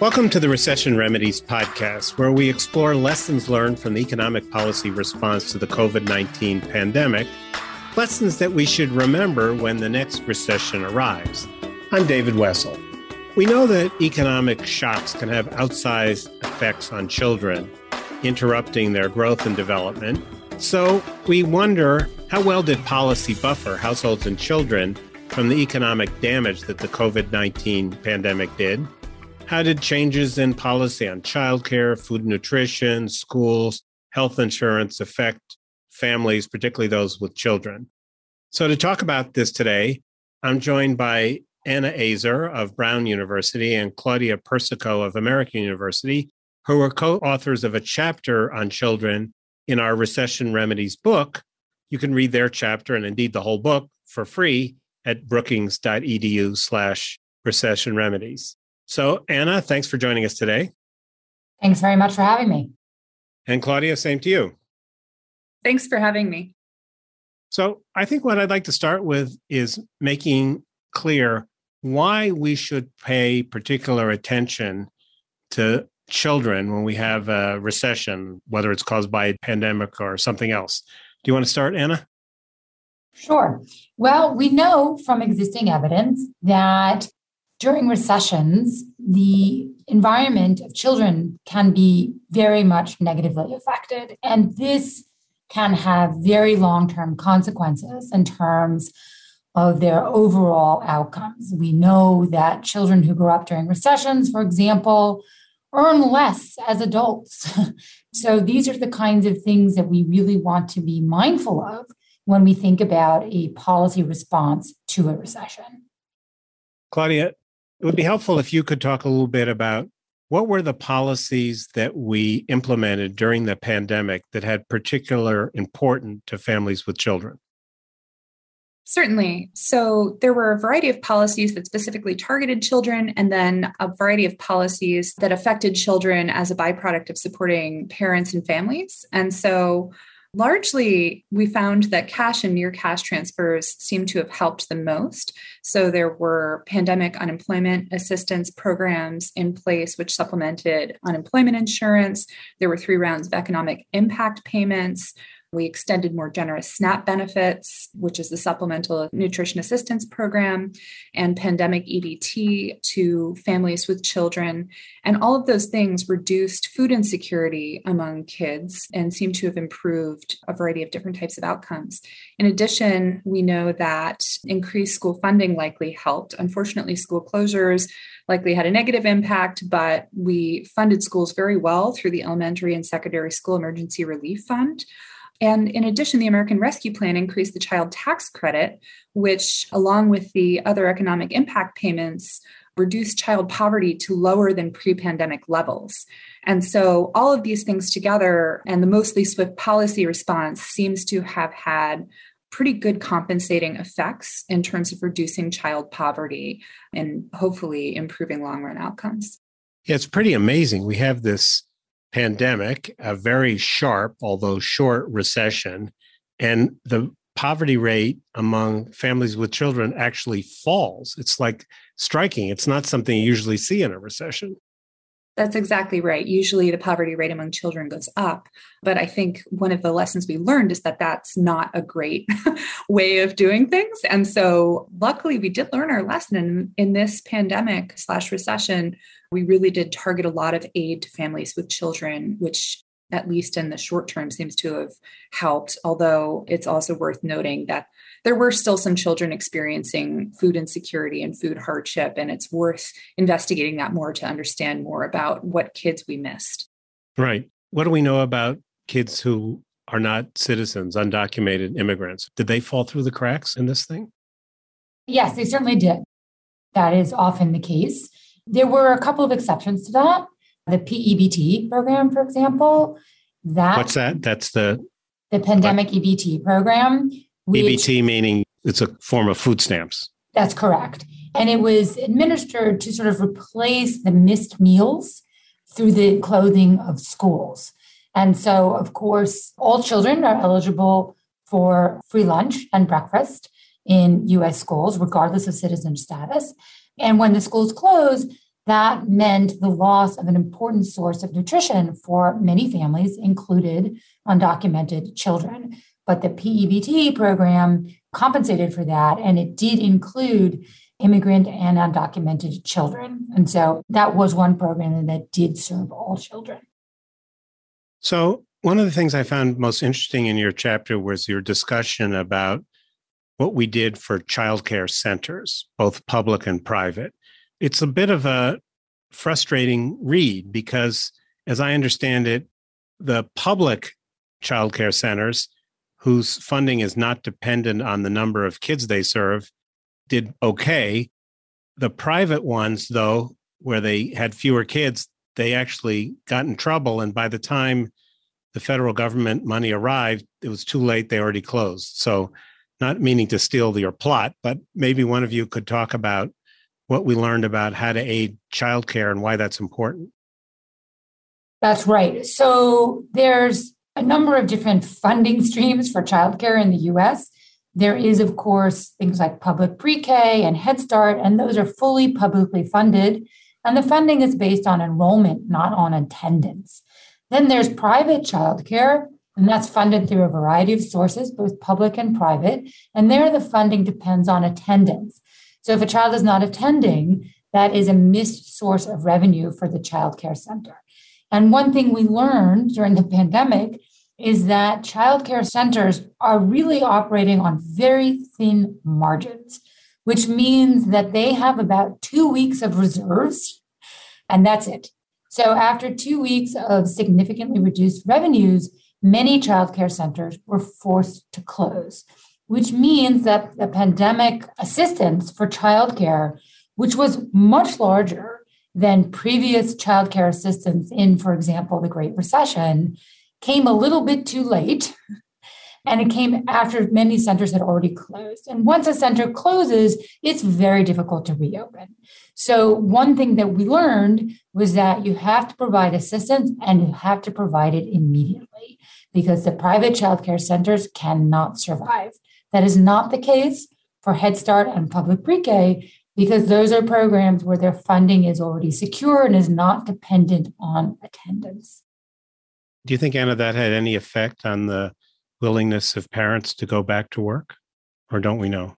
Welcome to the Recession Remedies podcast, where we explore lessons learned from the economic policy response to the COVID 19 pandemic, lessons that we should remember when the next recession arrives. I'm David Wessel. We know that economic shocks can have outsized effects on children, interrupting their growth and development. So we wonder how well did policy buffer households and children from the economic damage that the COVID 19 pandemic did? How did changes in policy on childcare, food nutrition, schools, health insurance affect families, particularly those with children? So, to talk about this today, I'm joined by Anna Aizer of Brown University and Claudia Persico of American University, who are co authors of a chapter on children in our Recession Remedies book. You can read their chapter and indeed the whole book for free at brookings.edu slash recession remedies. So, Anna, thanks for joining us today. Thanks very much for having me. And Claudia, same to you. Thanks for having me. So, I think what I'd like to start with is making clear why we should pay particular attention to children when we have a recession, whether it's caused by a pandemic or something else. Do you want to start, Anna? Sure. Well, we know from existing evidence that during recessions, the environment of children can be very much negatively affected. And this can have very long term consequences in terms of their overall outcomes. We know that children who grow up during recessions, for example, earn less as adults. so these are the kinds of things that we really want to be mindful of when we think about a policy response to a recession. Claudia, it would be helpful if you could talk a little bit about what were the policies that we implemented during the pandemic that had particular importance to families with children? Certainly. So there were a variety of policies that specifically targeted children, and then a variety of policies that affected children as a byproduct of supporting parents and families. And so Largely, we found that cash and near cash transfers seem to have helped the most. So, there were pandemic unemployment assistance programs in place which supplemented unemployment insurance. There were three rounds of economic impact payments. We extended more generous SNAP benefits, which is the Supplemental Nutrition Assistance Program, and pandemic EBT to families with children. And all of those things reduced food insecurity among kids and seem to have improved a variety of different types of outcomes. In addition, we know that increased school funding likely helped. Unfortunately, school closures likely had a negative impact, but we funded schools very well through the Elementary and Secondary School Emergency Relief Fund. And in addition, the American Rescue Plan increased the child tax credit, which, along with the other economic impact payments, reduced child poverty to lower than pre pandemic levels. And so, all of these things together and the mostly swift policy response seems to have had pretty good compensating effects in terms of reducing child poverty and hopefully improving long run outcomes. Yeah, it's pretty amazing. We have this pandemic, a very sharp, although short recession, and the poverty rate among families with children actually falls. It's like striking. It's not something you usually see in a recession. That's exactly right. Usually the poverty rate among children goes up. But I think one of the lessons we learned is that that's not a great way of doing things. And so luckily we did learn our lesson in, in this pandemic slash recession. We really did target a lot of aid to families with children, which at least in the short term seems to have helped. Although it's also worth noting that there were still some children experiencing food insecurity and food hardship, and it's worth investigating that more to understand more about what kids we missed. Right. What do we know about kids who are not citizens, undocumented immigrants? Did they fall through the cracks in this thing? Yes, they certainly did. That is often the case. There were a couple of exceptions to that. The PEBT program, for example, that what's that? That's the the pandemic what? EBT program. EBT meaning it's a form of food stamps. That's correct. And it was administered to sort of replace the missed meals through the clothing of schools. And so, of course, all children are eligible for free lunch and breakfast in US schools, regardless of citizen status. And when the schools closed, that meant the loss of an important source of nutrition for many families, included undocumented children. But the PEBT program compensated for that, and it did include immigrant and undocumented children. And so that was one program that did serve all children. So, one of the things I found most interesting in your chapter was your discussion about what we did for childcare centers, both public and private. It's a bit of a frustrating read because, as I understand it, the public childcare centers, whose funding is not dependent on the number of kids they serve, did okay. The private ones, though, where they had fewer kids, they actually got in trouble. And by the time the federal government money arrived, it was too late. They already closed. So, not meaning to steal your plot, but maybe one of you could talk about what we learned about how to aid childcare and why that's important. That's right. So, there's a number of different funding streams for childcare in the US. There is, of course, things like public pre K and Head Start, and those are fully publicly funded. And the funding is based on enrollment, not on attendance. Then there's private childcare, and that's funded through a variety of sources, both public and private. And there, the funding depends on attendance. So if a child is not attending, that is a missed source of revenue for the childcare center. And one thing we learned during the pandemic is that childcare centers are really operating on very thin margins, which means that they have about two weeks of reserves, and that's it. So, after two weeks of significantly reduced revenues, many childcare centers were forced to close, which means that the pandemic assistance for childcare, which was much larger than previous childcare assistance in, for example, the Great Recession, came a little bit too late. And it came after many centers had already closed. And once a center closes, it's very difficult to reopen. So, one thing that we learned was that you have to provide assistance and you have to provide it immediately because the private childcare centers cannot survive. That is not the case for Head Start and public pre K because those are programs where their funding is already secure and is not dependent on attendance. Do you think, Anna, that had any effect on the willingness of parents to go back to work? Or don't we know?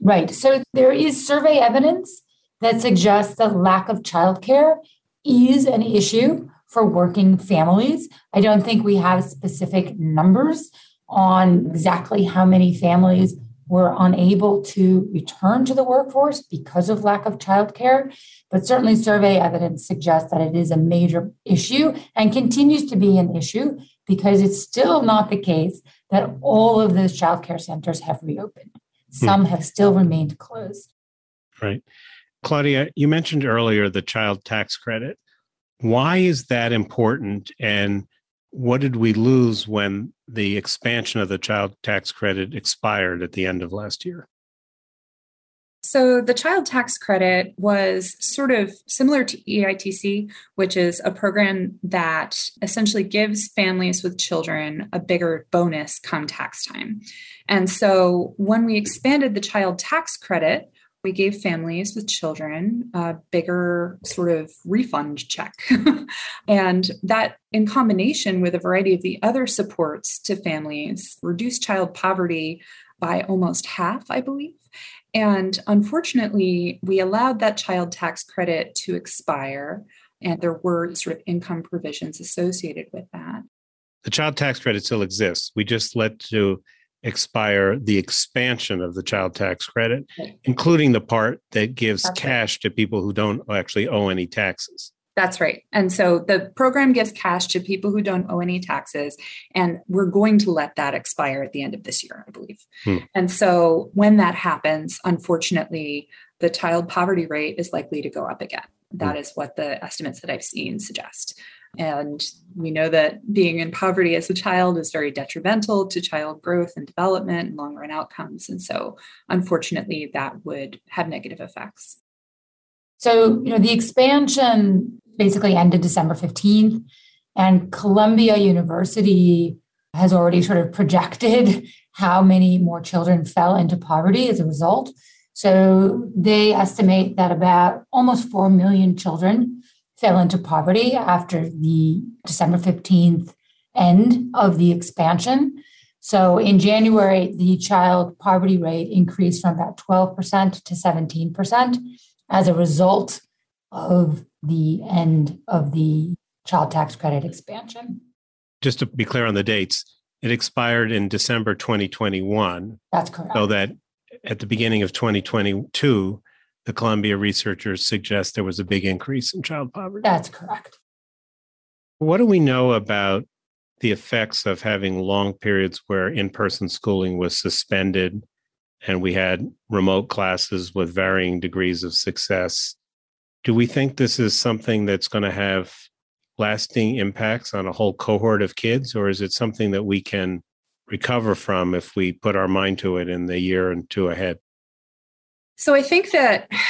Right. So there is survey evidence that suggests that lack of childcare is an issue for working families. I don't think we have specific numbers on exactly how many families were unable to return to the workforce because of lack of childcare. But certainly, survey evidence suggests that it is a major issue and continues to be an issue because it's still not the case that all of those childcare centers have reopened. Hmm. Some hmm. have still remained closed. Right. Claudia, you mentioned earlier the child tax credit. Why is that important? And what did we lose when the expansion of the child tax credit expired at the end of last year? So, the child tax credit was sort of similar to EITC, which is a program that essentially gives families with children a bigger bonus come tax time. And so, when we expanded the child tax credit, we gave families with children a bigger sort of refund check. and that, in combination with a variety of the other supports to families, reduced child poverty by almost half, I believe. And unfortunately, we allowed that child tax credit to expire, and there were sort of income provisions associated with that. The child tax credit still exists. We just let to expire the expansion of the child tax credit, including the part that gives That's cash right. to people who don't actually owe any taxes. That's right. And so the program gives cash to people who don't owe any taxes. And we're going to let that expire at the end of this year, I believe. Hmm. And so when that happens, unfortunately, the child poverty rate is likely to go up again. That hmm. is what the estimates that I've seen suggest. And we know that being in poverty as a child is very detrimental to child growth and development and long run outcomes. And so, unfortunately, that would have negative effects. So, you know, the expansion basically ended December 15th, and Columbia University has already sort of projected how many more children fell into poverty as a result. So they estimate that about almost 4 million children fell into poverty after the December 15th end of the expansion. So in January, the child poverty rate increased from about 12% to 17% as a result of the end of the child tax credit expansion. Just to be clear on the dates, it expired in December 2021. That's correct. So that at the beginning of 2022, the Columbia researchers suggest there was a big increase in child poverty. That's correct. What do we know about the effects of having long periods where in person schooling was suspended and we had remote classes with varying degrees of success? Do we think this is something that's going to have lasting impacts on a whole cohort of kids, or is it something that we can recover from if we put our mind to it in the year and two ahead? So I think that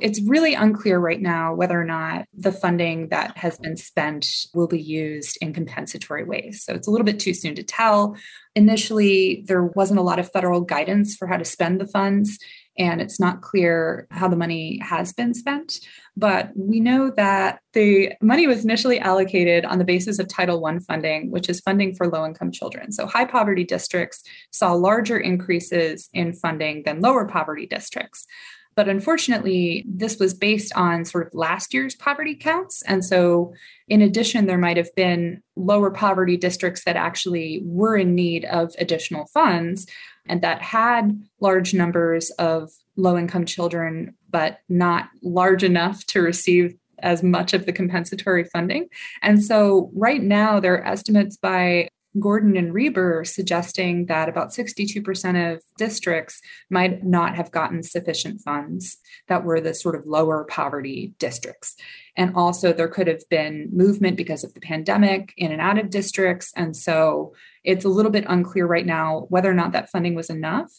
it's really unclear right now whether or not the funding that has been spent will be used in compensatory ways. So it's a little bit too soon to tell. Initially, there wasn't a lot of federal guidance for how to spend the funds and it's not clear how the money has been spent. But we know that the money was initially allocated on the basis of Title I funding, which is funding for low income children. So high poverty districts saw larger increases in funding than lower poverty districts. But unfortunately, this was based on sort of last year's poverty counts. And so, in addition, there might have been lower poverty districts that actually were in need of additional funds and that had large numbers of low income children, but not large enough to receive as much of the compensatory funding. And so, right now, there are estimates by Gordon and Reber suggesting that about 62% of districts might not have gotten sufficient funds that were the sort of lower poverty districts. And also, there could have been movement because of the pandemic in and out of districts. And so, it's a little bit unclear right now whether or not that funding was enough.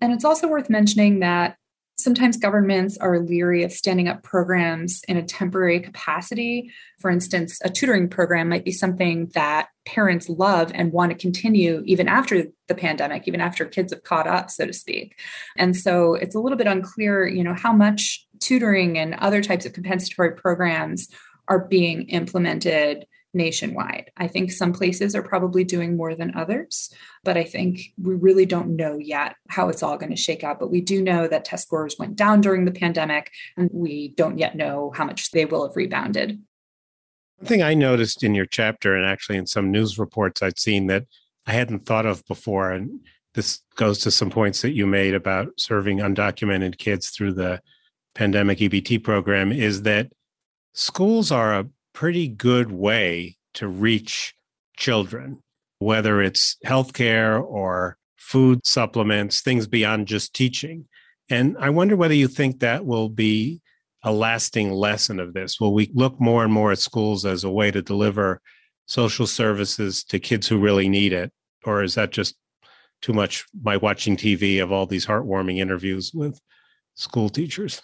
And it's also worth mentioning that sometimes governments are leery of standing up programs in a temporary capacity. For instance, a tutoring program might be something that parents love and want to continue even after the pandemic, even after kids have caught up, so to speak. And so it's a little bit unclear, you know, how much tutoring and other types of compensatory programs are being implemented nationwide. I think some places are probably doing more than others, but I think we really don't know yet how it's all going to shake out. But we do know that test scores went down during the pandemic, and we don't yet know how much they will have rebounded. One thing I noticed in your chapter, and actually in some news reports I'd seen that I hadn't thought of before, and this goes to some points that you made about serving undocumented kids through the pandemic EBT program, is that schools are a pretty good way to reach children, whether it's healthcare or food supplements, things beyond just teaching. And I wonder whether you think that will be a lasting lesson of this. Will we look more and more at schools as a way to deliver social services to kids who really need it? Or is that just too much by watching TV of all these heartwarming interviews with school teachers?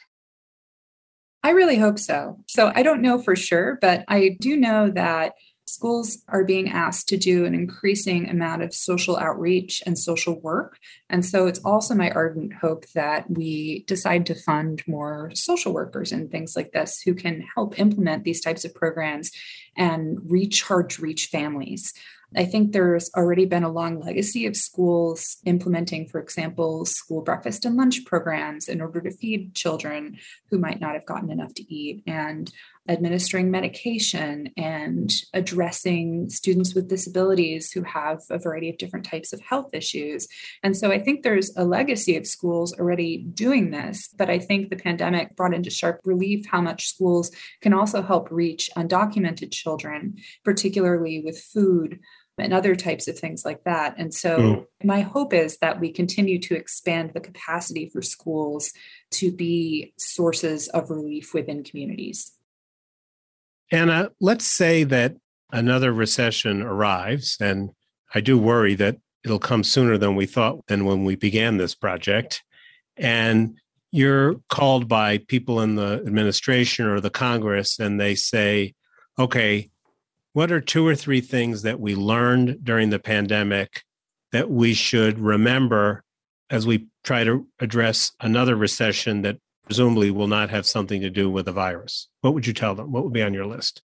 I really hope so. So I don't know for sure, but I do know that schools are being asked to do an increasing amount of social outreach and social work. And so it's also my ardent hope that we decide to fund more social workers and things like this who can help implement these types of programs and to reach families. I think there's already been a long legacy of schools implementing, for example, school breakfast and lunch programs in order to feed children who might not have gotten enough to eat, and administering medication and addressing students with disabilities who have a variety of different types of health issues. And so I think there's a legacy of schools already doing this, but I think the pandemic brought into sharp relief how much schools can also help reach undocumented children, particularly with food and other types of things like that. And so, mm. my hope is that we continue to expand the capacity for schools to be sources of relief within communities. Anna, let's say that another recession arrives, and I do worry that it'll come sooner than we thought than when we began this project. And you're called by people in the administration or the Congress, and they say, okay, what are two or three things that we learned during the pandemic that we should remember as we try to address another recession that presumably will not have something to do with the virus? What would you tell them? What would be on your list?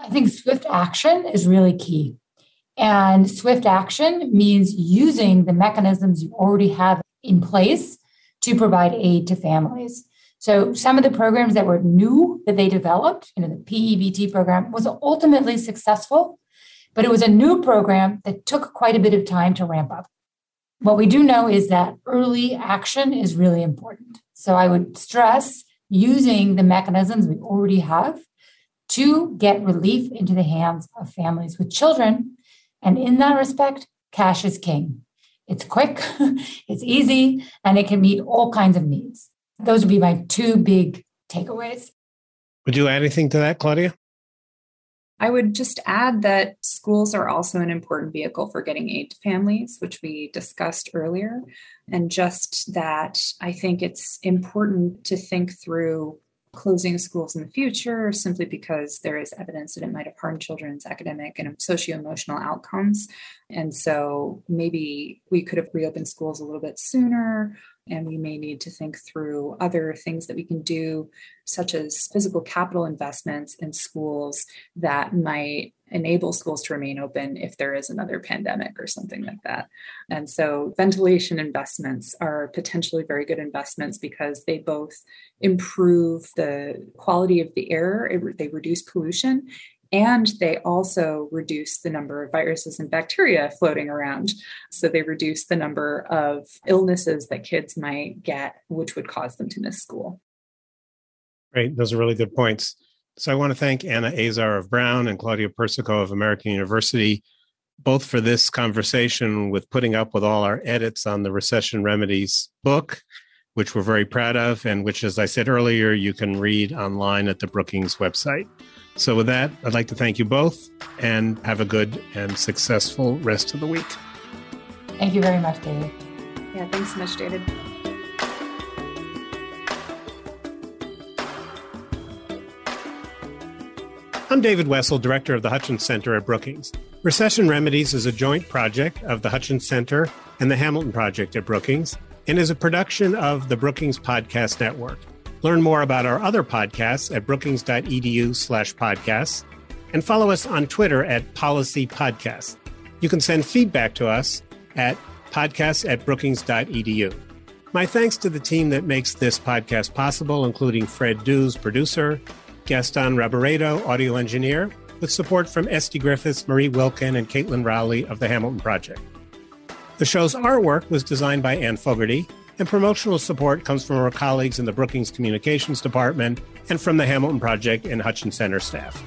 I think swift action is really key. And swift action means using the mechanisms you already have in place to provide aid to families. So some of the programs that were new that they developed, you know, the PEBT program was ultimately successful, but it was a new program that took quite a bit of time to ramp up. What we do know is that early action is really important. So I would stress using the mechanisms we already have to get relief into the hands of families with children. And in that respect, cash is king. It's quick, it's easy, and it can meet all kinds of needs. Those would be my two big takeaways. Would you add anything to that, Claudia? I would just add that schools are also an important vehicle for getting aid to families, which we discussed earlier. And just that I think it's important to think through closing schools in the future simply because there is evidence that it might have harmed children's academic and socio-emotional outcomes. And so maybe we could have reopened schools a little bit sooner and we may need to think through other things that we can do, such as physical capital investments in schools that might enable schools to remain open if there is another pandemic or something like that. And so, ventilation investments are potentially very good investments because they both improve the quality of the air, they reduce pollution, and they also reduce the number of viruses and bacteria floating around. So they reduce the number of illnesses that kids might get, which would cause them to miss school. Great. Those are really good points. So I want to thank Anna Aizer of Brown and Claudia Persico of American University, both for this conversation with putting up with all our edits on the Recession Remedies book, which we're very proud of, and which, as I said earlier, you can read online at the Brookings website. So, with that, I'd like to thank you both and have a good and successful rest of the week. Thank you very much, David. Yeah, thanks so much, David. I'm David Wessel, director of the Hutchins Center at Brookings. Recession Remedies is a joint project of the Hutchins Center and the Hamilton Project at Brookings and is a production of the Brookings Podcast Network. Learn more about our other podcasts at brookings.edu slash podcasts and follow us on Twitter at Policy Podcast. You can send feedback to us at podcasts at brookings.edu. My thanks to the team that makes this podcast possible, including Fred Dews, producer, Gaston Reboredo, audio engineer, with support from Esty Griffiths, Marie Wilkin, and Caitlin Rowley of the Hamilton Project. The show's artwork was designed by Ann Fogarty, and promotional support comes from our colleagues in the Brookings Communications Department and from the Hamilton Project and Hutchins Center staff.